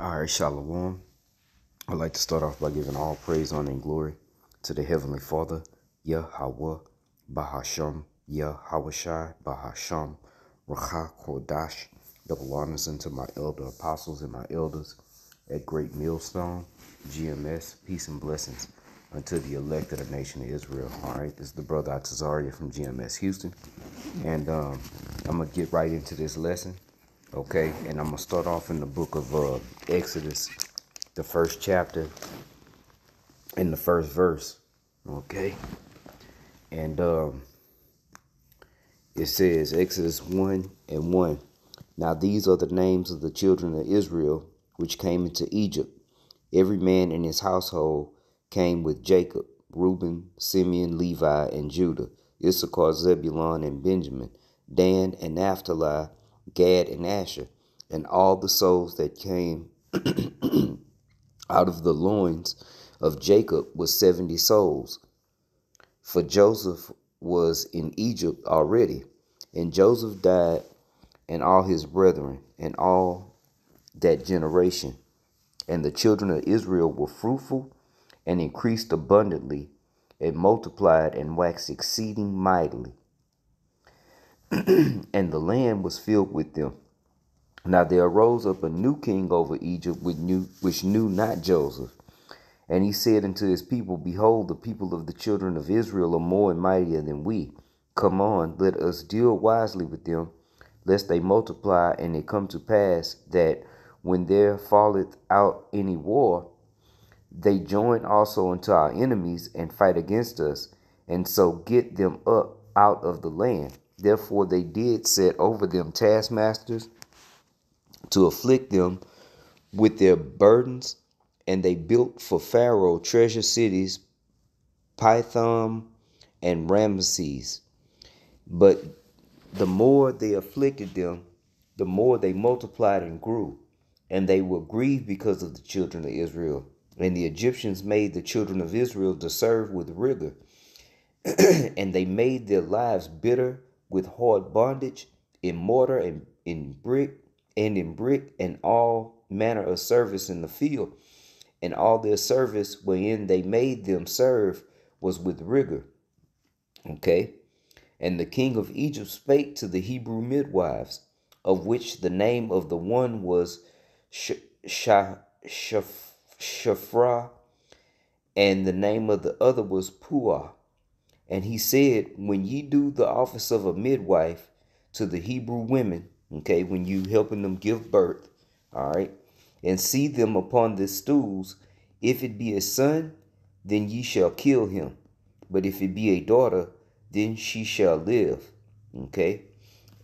All right, Shalom. I'd like to start off by giving all praise, honor, and glory to the Heavenly Father, Yahweh, Bahasham, Yahweh Bahasham, Racha Kodash. Double honors unto my elder apostles and my elders at Great Millstone, GMS. Peace and blessings unto the elect of the nation of Israel. All right, this is the brother Atazaria from GMS Houston. And um, I'm going to get right into this lesson. Okay, and I'm going to start off in the book of uh, Exodus, the first chapter, in the first verse. Okay, and um, it says, Exodus 1 and 1. Now these are the names of the children of Israel which came into Egypt. Every man in his household came with Jacob, Reuben, Simeon, Levi, and Judah, Issachar, Zebulun, and Benjamin, Dan and Naphtali, Gad and Asher, and all the souls that came out of the loins of Jacob was seventy souls. For Joseph was in Egypt already, and Joseph died, and all his brethren, and all that generation. And the children of Israel were fruitful and increased abundantly, and multiplied and waxed exceeding mightily. and the land was filled with them. Now there arose up a new king over Egypt which knew, which knew not Joseph. And he said unto his people, Behold, the people of the children of Israel are more and mightier than we. Come on, let us deal wisely with them, lest they multiply, and it come to pass that when there falleth out any war, they join also unto our enemies and fight against us, and so get them up out of the land. Therefore they did set over them taskmasters to afflict them with their burdens, and they built for Pharaoh treasure cities, Pithom and Ramesses. But the more they afflicted them, the more they multiplied and grew, and they were grieved because of the children of Israel. And the Egyptians made the children of Israel to serve with rigor, and they made their lives bitter with hard bondage in mortar and in brick and in brick and all manner of service in the field. And all their service wherein they made them serve was with rigor. Okay. And the king of Egypt spake to the Hebrew midwives, of which the name of the one was Shiphrah, and the name of the other was Puah. And he said, When ye do the office of a midwife to the Hebrew women, okay, when you helping them give birth, all right, and see them upon the stools, if it be a son, then ye shall kill him. But if it be a daughter, then she shall live. Okay.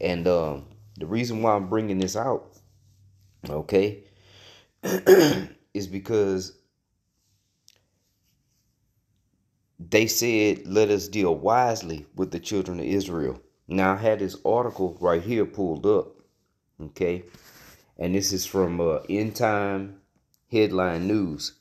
And um, the reason why I'm bringing this out, okay, is because they said, let us deal wisely with the children of Israel. Now, I had this article right here pulled up, okay? And this is from uh, End Time Headline News.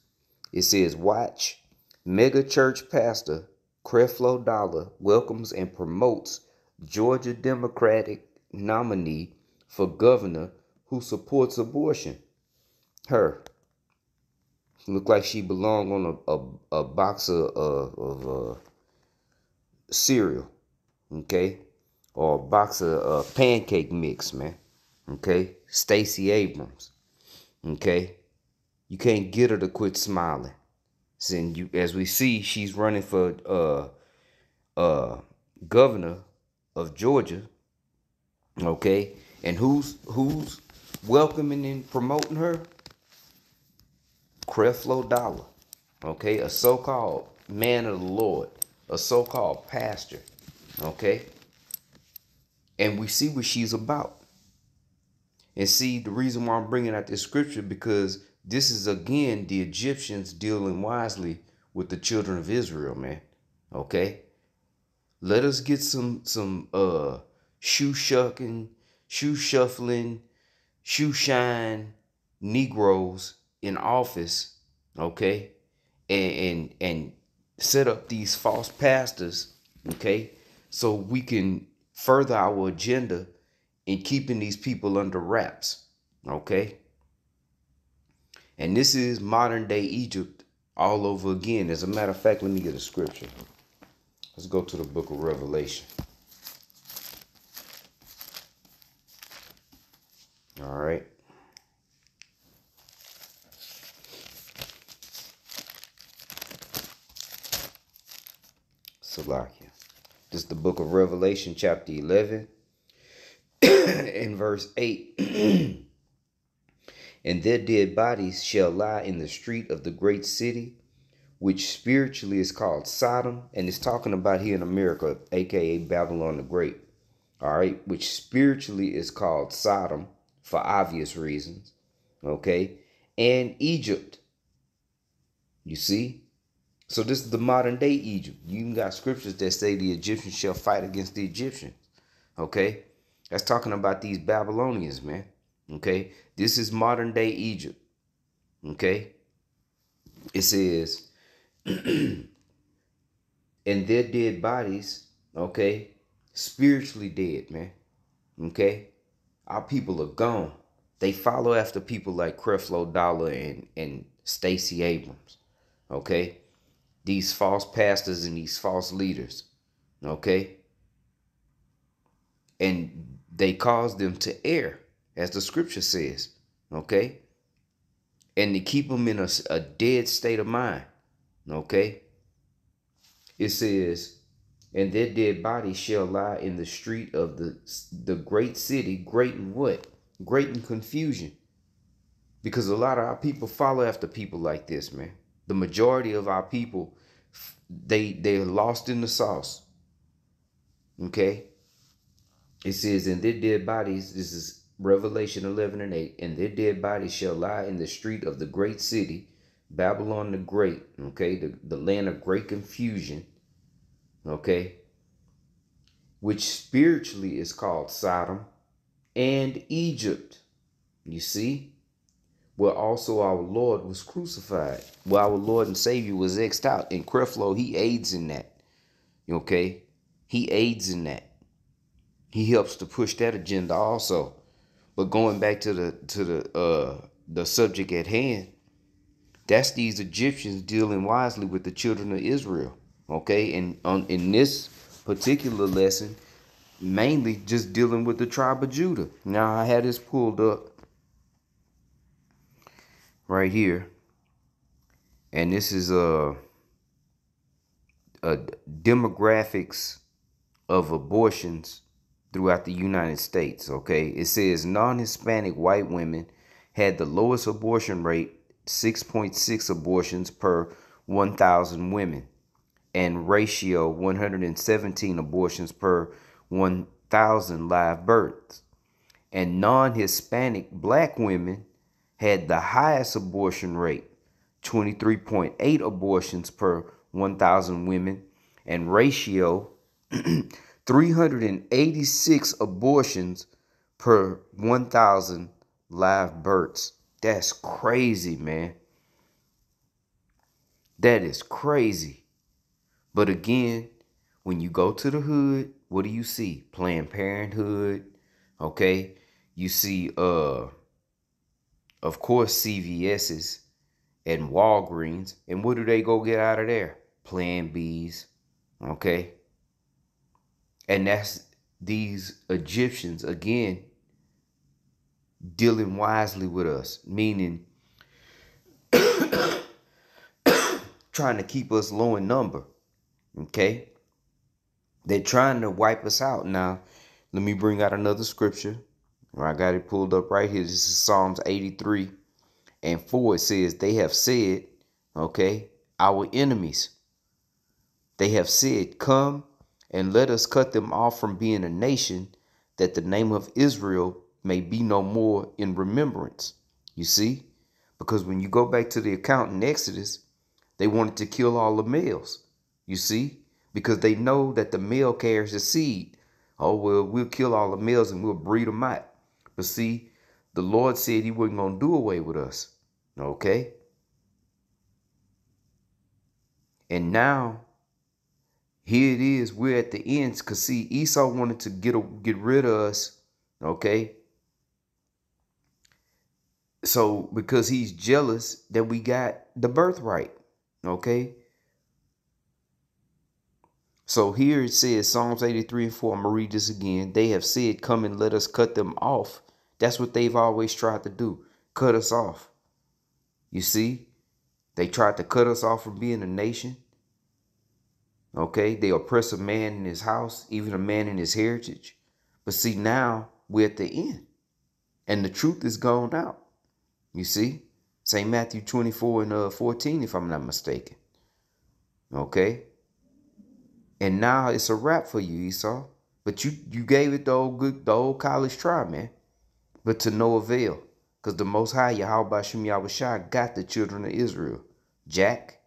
It says, Watch, mega church pastor Creflo Dollar welcomes and promotes Georgia Democratic nominee for governor who supports abortion. Her. Look like she belonged on a, a, a box of, of uh, cereal, okay? Or a box of uh, pancake mix, man. Okay? Stacey Abrams. Okay? You can't get her to quit smiling. And you, as we see, she's running for uh, uh, governor of Georgia. Okay? And who's who's welcoming and promoting her? Creflo Dollar, okay, a so-called man of the Lord, a so-called pastor, okay, and we see what she's about. And see the reason why I'm bringing out this scripture because this is again the Egyptians dealing wisely with the children of Israel, man. Okay, let us get some some uh shoe shucking, shoe shuffling, shoe shine Negroes in office, okay, and and, and set up these false pastors, okay, so we can further our agenda in keeping these people under wraps, okay. And this is modern day Egypt all over again. As a matter of fact, let me get a scripture. Let's go to the book of Revelation. All right. Salakia. This is the book of Revelation, chapter 11, in verse 8. and their dead bodies shall lie in the street of the great city, which spiritually is called Sodom, and it's talking about here in America, aka Babylon the Great. All right, which spiritually is called Sodom for obvious reasons. Okay, and Egypt. You see, so this is the modern day Egypt. You even got scriptures that say the Egyptians shall fight against the Egyptians. Okay? That's talking about these Babylonians, man. Okay? This is modern day Egypt. Okay? It says, and their dead bodies, okay, spiritually dead, man. Okay? Our people are gone. They follow after people like Creflo Dollar and, and Stacey Abrams. Okay? These false pastors and these false leaders. Okay? And they cause them to err, as the scripture says. Okay? And to keep them in a, a dead state of mind. Okay? It says, and their dead bodies shall lie in the street of the, the great city, great in what? Great in confusion. Because a lot of our people follow after people like this, man the majority of our people they they're lost in the sauce. Okay? It says in their dead bodies this is revelation 11 and 8 and their dead bodies shall lie in the street of the great city babylon the great okay? The, the land of great confusion okay? Which spiritually is called sodom and egypt. You see where also our Lord was crucified, where our Lord and Savior was exed out. And Creflo, he aids in that. Okay? He aids in that. He helps to push that agenda also. But going back to the to the uh the subject at hand, that's these Egyptians dealing wisely with the children of Israel. Okay, and on in this particular lesson, mainly just dealing with the tribe of Judah. Now I had this pulled up right here. And this is a, a demographics of abortions throughout the United States. Okay, it says non-Hispanic white women had the lowest abortion rate, 6.6 abortions per 1,000 women, and ratio 117 abortions per 1,000 live births. And non-Hispanic black women had the highest abortion rate, 23.8 abortions per 1,000 women, and ratio 386 abortions per 1,000 live births. That's crazy, man. That is crazy. But again, when you go to the hood, what do you see? Planned Parenthood, okay? You see uh of course, CVS's and Walgreens. And what do they go get out of there? Plan B's. Okay. And that's these Egyptians, again, dealing wisely with us, meaning trying to keep us low in number. Okay. They're trying to wipe us out. Now, let me bring out another scripture I got it pulled up right here. This is Psalms 83 and 4. It says, They have said, okay, our enemies, they have said, Come and let us cut them off from being a nation, that the name of Israel may be no more in remembrance. You see? Because when you go back to the account in Exodus, they wanted to kill all the males. You see? Because they know that the male carries the seed. Oh, well, we'll kill all the males and we'll breed them out. But see, the Lord said he wasn't going to do away with us. Okay? And now, here it is. We're at the ends. Because see, Esau wanted to get, a, get rid of us. Okay? so because he's jealous that we got the birthright. Okay. So here it says Psalms 83 and 4. I'm gonna read this again. They have said, Come and let us cut them off. That's what they've always tried to do. Cut us off. You see? They tried to cut us off from being a nation. Okay, they oppress a man in his house, even a man in his heritage. But see, now we're at the end, and the truth is gone out. You see, St. Matthew 24 and uh, 14, if I'm not mistaken. Okay, and now it's a wrap for you, Esau. But you you gave it the old good the old college try, man. But to no avail. Because the Most High, Yahweh Shem Yahushua, got the children of Israel. Jack.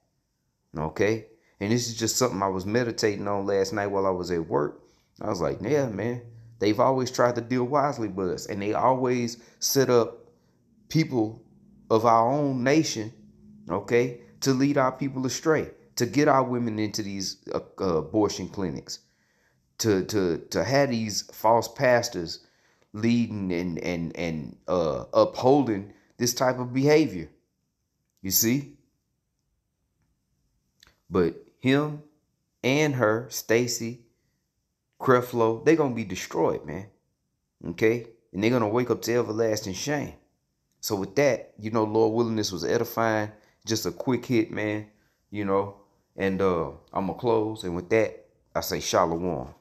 Okay? And this is just something I was meditating on last night while I was at work. I was like, yeah, man. They've always tried to deal wisely with us. And they always set up people of our own nation, okay, to lead our people astray, to get our women into these uh, abortion clinics, to to to have these false pastors leading and and and uh, upholding this type of behavior. You see, but him and her, Stacey, Creflo, they're gonna be destroyed, man. Okay, and they're gonna wake up to everlasting shame. So with that, you know, Lord willing, this was edifying. Just a quick hit, man. You know, and uh I'm gonna close. And with that, I say shalom.